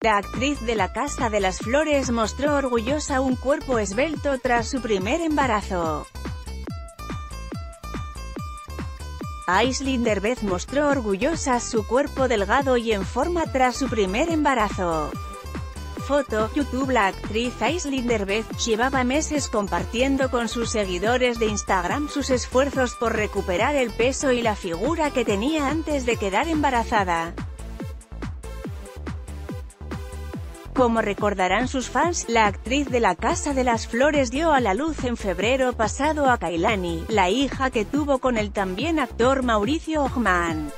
La actriz de La Casa de las Flores mostró orgullosa un cuerpo esbelto tras su primer embarazo. Aislinn Derbez mostró orgullosa su cuerpo delgado y en forma tras su primer embarazo. Foto, YouTube La actriz Aislinn Derbez, llevaba meses compartiendo con sus seguidores de Instagram sus esfuerzos por recuperar el peso y la figura que tenía antes de quedar embarazada. Como recordarán sus fans, la actriz de La Casa de las Flores dio a la luz en febrero pasado a Kailani, la hija que tuvo con el también actor Mauricio Ogman.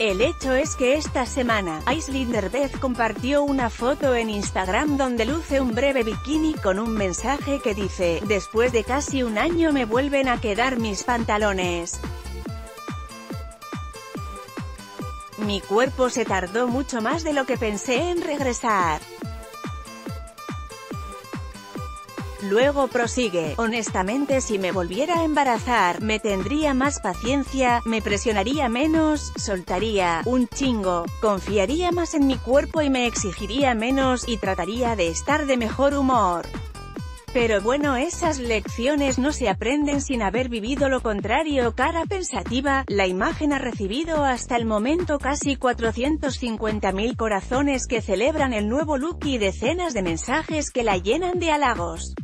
El hecho es que esta semana, Aislinn Derbez compartió una foto en Instagram donde luce un breve bikini con un mensaje que dice, después de casi un año me vuelven a quedar mis pantalones. Mi cuerpo se tardó mucho más de lo que pensé en regresar. Luego prosigue, honestamente si me volviera a embarazar, me tendría más paciencia, me presionaría menos, soltaría, un chingo, confiaría más en mi cuerpo y me exigiría menos, y trataría de estar de mejor humor. Pero bueno esas lecciones no se aprenden sin haber vivido lo contrario cara pensativa, la imagen ha recibido hasta el momento casi 450.000 corazones que celebran el nuevo look y decenas de mensajes que la llenan de halagos.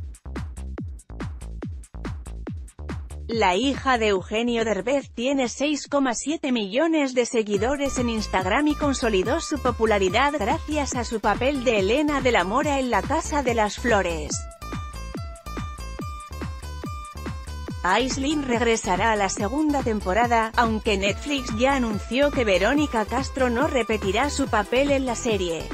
La hija de Eugenio Derbez tiene 6,7 millones de seguidores en Instagram y consolidó su popularidad gracias a su papel de Elena de la Mora en La Casa de las Flores. Aislinn regresará a la segunda temporada, aunque Netflix ya anunció que Verónica Castro no repetirá su papel en la serie.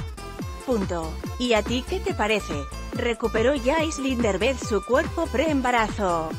Punto. ¿Y a ti qué te parece? ¿Recuperó ya Aislinn Derbez su cuerpo pre-embarazo?